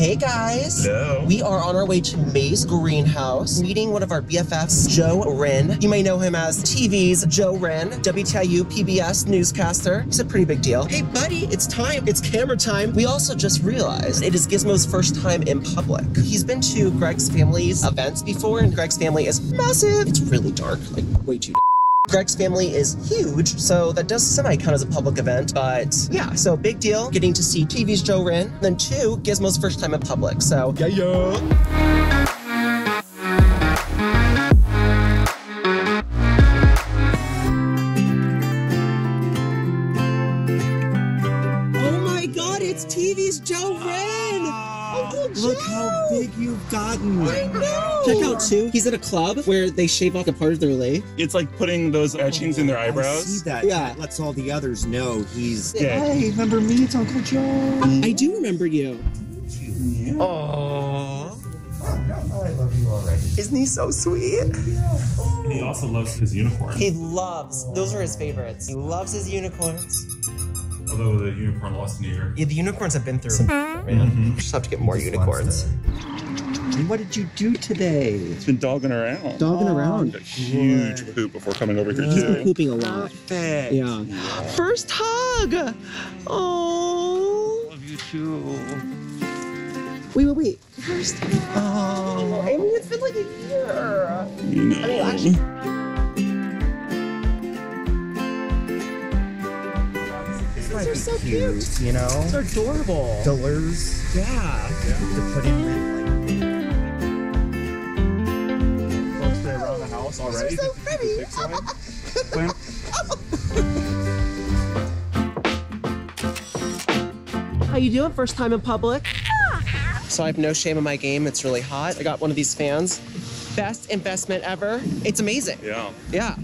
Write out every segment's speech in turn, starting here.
Hey guys! Hello. We are on our way to May's Greenhouse, meeting one of our BFFs, Joe Wren. You may know him as TV's Joe Wren, WTIU PBS newscaster. He's a pretty big deal. Hey buddy, it's time. It's camera time. We also just realized it is Gizmo's first time in public. He's been to Greg's family's events before, and Greg's family is massive. It's really dark, like way too Greg's family is huge, so that does semi count as a public event. But yeah, so big deal getting to see TV's Joe Wren. Then two, Gizmo's first time in public. So yeah, yeah. It's TV's Joe Wren. Uncle Joe. Look how big you've gotten. I know. Check out two. He's at a club where they shave off a part of their leg. It's like putting those oh, etchings in their eyebrows. I eyebrows. see that. Yeah. That lets all the others know he's. Yeah. Hey, remember me? It's Uncle Joe. I do remember you. Oh. I love you already. Isn't he so sweet? And he also loves his unicorn. He loves, those are his favorites. He loves his unicorns. Although the unicorn lost an ear. Yeah, the unicorns have been through some man. Mm-hmm. Just have to get more unicorns. And what did you do today? It's been dogging around. Dogging around. A huge poop before coming over here He's been pooping a lot. Perfect. Yeah. First hug. Oh. Love you too. Wait, wait, wait. First hug. Oh. I mean, it's been like a year. You know. I mean, actually. These are so cute. You know? They're adorable. Fillers Yeah. to put in Folks stay around the house already. so pretty. How you doing? First time in public? So I have no shame in my game. It's really hot. I got one of these fans. Best investment ever. It's amazing. Yeah. Yeah.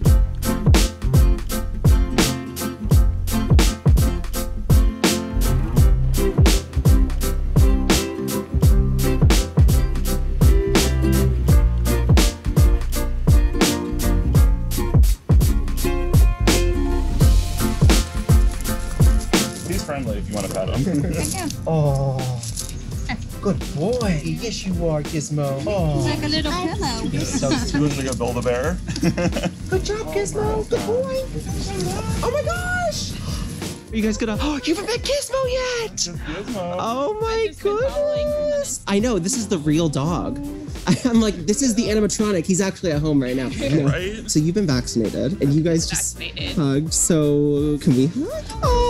Friendly if you want to pet him. Oh. Good boy. Yes, you are, Gizmo. Oh. like a little pillow. So he looks like a Build-A-Bear. Good job, Gizmo. Good boy. Oh my gosh. Are you guys gonna? Oh, you haven't met Gizmo yet. Gizmo. Oh my just been following her. goodness. I know, this is the real dog. I'm like, this is the animatronic. He's actually at home right now. Right? So you've been vaccinated, and you guys just Vaccinated. hugged. So can we hug? Oh.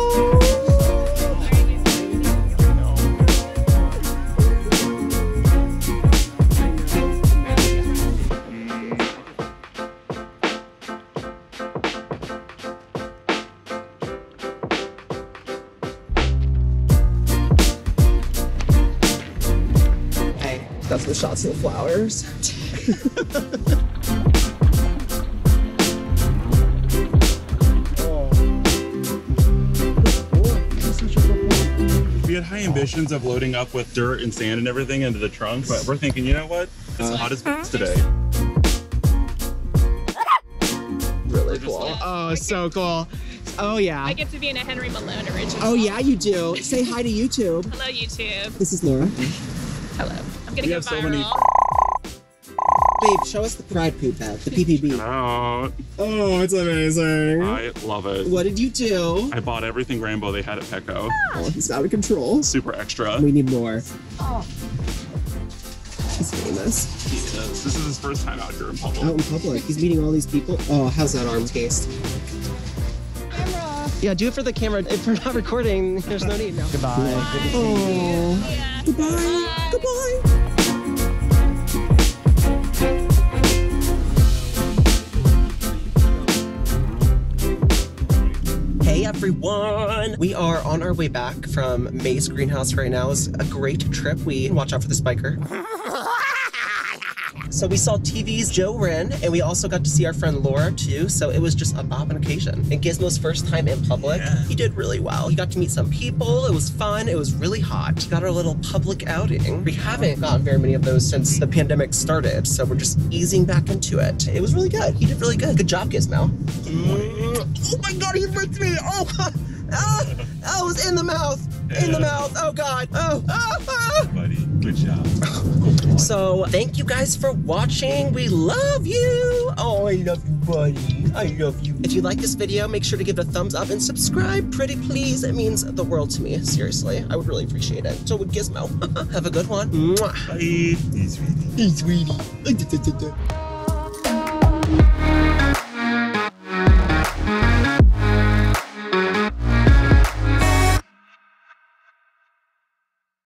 Hey, got shots of the flowers. We had high ambitions of loading up with dirt and sand and everything into the trunk, but we're thinking, you know what? It's hot as b- today. Really cool. Oh, so cool. Oh yeah. I get to be in a Henry Malone original. Oh yeah, you do. Say hi to YouTube. Hello, YouTube. This is Laura. Hello. I'm gonna We go have so viral. many- Babe, show us the pride poop bag, the PPB. Out. Oh, it's amazing. I love it. What did you do? I bought everything rainbow they had at Petco. Oh, he's out of control. Super extra. We need more. Oh. He's famous. Yes, This is his first time out here in public. Out in public. He's meeting all these people. Oh, how's that arm taste? Yeah, do it for the camera. If we're not recording, there's no need. No. Goodbye. Oh. Yeah. Goodbye. Goodbye. Hey everyone! We are on our way back from May's Greenhouse right now. It's a great trip. We watch out for the spiker. So we saw TV's Joe Wren, and we also got to see our friend Laura too. So it was just a bopping occasion. And Gizmo's first time in public, he did really well. He got to meet some people. It was fun. It was really hot. He got our little public outing. We haven't gotten very many of those since the pandemic started, so we're just easing back into it. It was really good. He did really good. Good job, Gizmo. Mm. Oh my God, he licked me! Oh, ah, oh, it was in the mouth. In the mouth. Oh God. Oh, oh, oh. So thank you guys for watching. We love you. Oh, I love you, buddy. I love you. If you like this video, make sure to give it a thumbs up and subscribe. Pretty please. It means the world to me. Seriously, I would really appreciate it. So would Gizmo. Have a good one. Bye. Hey, sweetie.